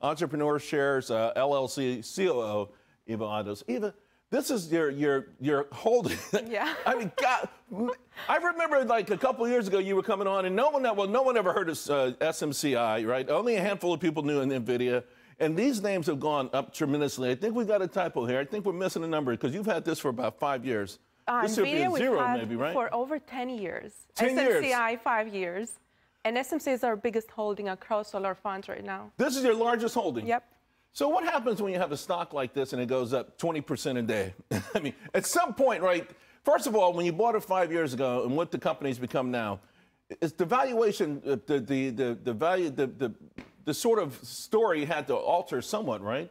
Entrepreneur Shares uh, LLC COO, Eva Ados. Eva, this is your your your holding. Yeah. I mean, God, I remember like a couple years ago you were coming on, and no one well, no one ever heard of uh, SMCI, right? Only a handful of people knew in Nvidia. And these names have gone up tremendously. I think we got a typo here. I think we're missing a number because you've had this for about five years. Uh, this be NVIDIA zero, we've had maybe, right? for over 10 years. 10 years. SMCI, five years. And SMC is our biggest holding across all our funds right now. This is your largest holding. Yep. So what happens when you have a stock like this and it goes up 20% a day? I mean, at some point, right? First of all, when you bought it five years ago and what the company's become now, is the valuation, uh, the the the, the value, the, the the sort of story had to alter somewhat, right?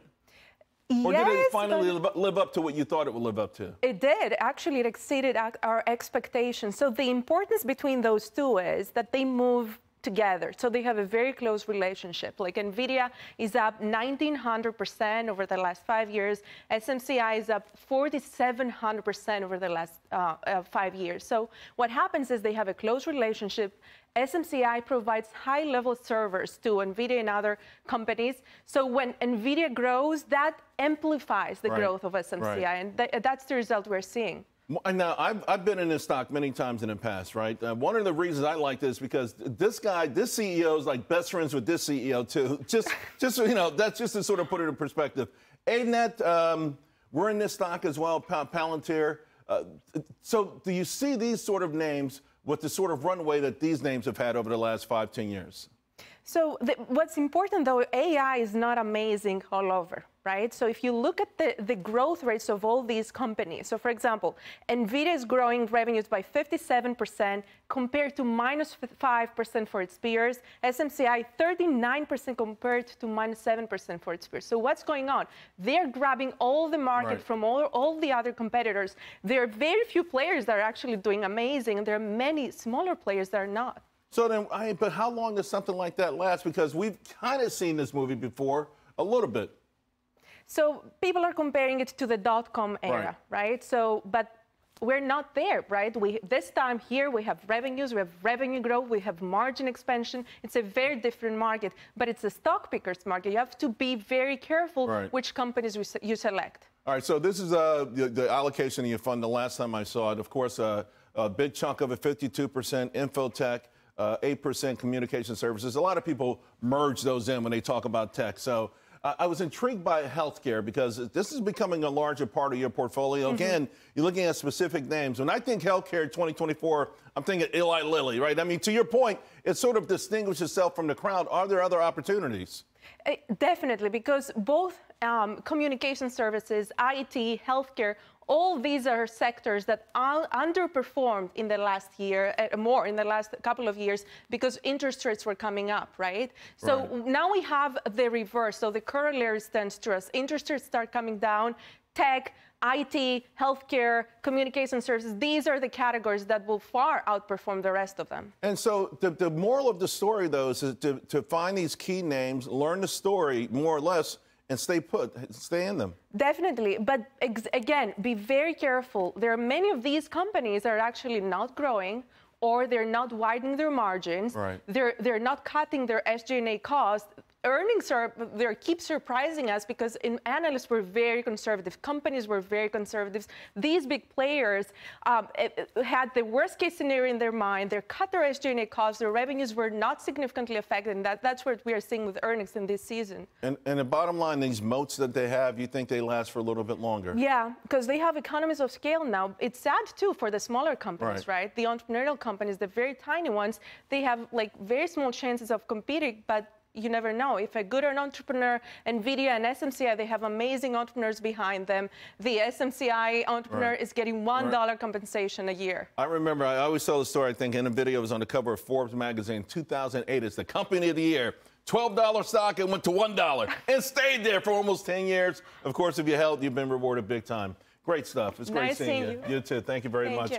Or did it finally live up, to what you thought it would live up to? It did. Actually, it exceeded our expectations. So the importance between those two is that they move together. So they have a very close relationship. Like NVIDIA is up 1,900% over the last five years. SMCI is up 4,700% over the last uh, uh, five years. So what happens is they have a close relationship. SMCI provides high-level servers to NVIDIA and other companies. So when NVIDIA grows, that amplifies the Right. growth of SMCI, Right. and th- that's the result we're seeing. Now, I've, I've been in this stock many times in the past, right? Uh, one of the reasons I like this because this guy, this CEO is like best friends with this CEO too. Just, just you know, that's just to sort of put it in perspective. ANET, um, we're in this stock as well, Pa- Palantir. Uh, so, do you see these sort of names with the sort of runway that these names have had over the last five, ten years? So the, what's important though, AI is not amazing all over, right? So if you look at the, the growth rates of all these companies, so for example, NVIDIA is growing revenues by 57% compared to minus 5% for its peers, SMCI 39% compared to minus 7% for its peers. So what's going on? They're grabbing all the market Right. from all, all the other competitors. There are very few players that are actually doing amazing, and there are many smaller players that are not. So then, I, but how long does something like that last? Because we've kind of seen this movie before, a little bit. So people are comparing it to the dot-com era, right? So, but we're not there, right? We this time here we have revenues, we have revenue growth, we have margin expansion. It's a very different market, but it's a stock pickers market. You have to be very careful Right. which companies you you select. All right, so this is uh, the, the allocation of your fund. The last time I saw it, of course, uh, a big chunk of it, 52% infotech, uh, 8% communication services. A lot of people merge those in when they talk about tech. So uh, I was intrigued by healthcare because this is becoming a larger part of your portfolio. Again, you're looking at specific names. When I think healthcare 2024, I'm thinking Eli Lilly, right? I mean, to your point, it sort of distinguishes itself from the crowd. Are there other opportunities? Uh, Definitely, because both um, communication services, IT, healthcare, all these are sectors that underperformed in the last year, uh, more in the last couple of years, because interest rates were coming up, right? So Right. now we have the reverse. So the corollary stands to us. Interest rates start coming down. Tech, IT, healthcare, communication services, these are the categories that will far outperform the rest of them. And so the, the moral of the story, though, is to, to find these key names, learn the story more or less, and stay put, stay in them. Definitely, but again, be very careful. There are many of these companies that are actually not growing, or they're not widening their margins. Right. They're they're not cutting their SG&A costs. Earnings are they keep surprising us because in analysts were very conservative. Companies were very conservative. These big players um, eh, eh, had the worst case scenario in their mind. They cut their SG&A costs. Their revenues were not significantly affected. And that, that's what we are seeing with earnings in this season. And, and the bottom line, these moats that they have, you think they last for a little bit longer? Yeah, because they have economies of scale now. It's sad too for the smaller companies, Right. right? The entrepreneurial companies, the very tiny ones, they have like very small chances of competing, but you never know. If a good entrepreneur, NVIDIA and SMCI, they have amazing entrepreneurs behind them. The SMCI entrepreneur Right. is getting $1 compensation a year. I remember, I always tell the story, I think, NVIDIA, was on the cover of Forbes magazine 2008. It's the company of the year. $12 stock, and went to $1 and stayed there for almost 10 years. Of course, if you held, you've been rewarded big time. Great stuff. It's great Nice seeing seeing you. you. You too. Thank you very Thank much. you.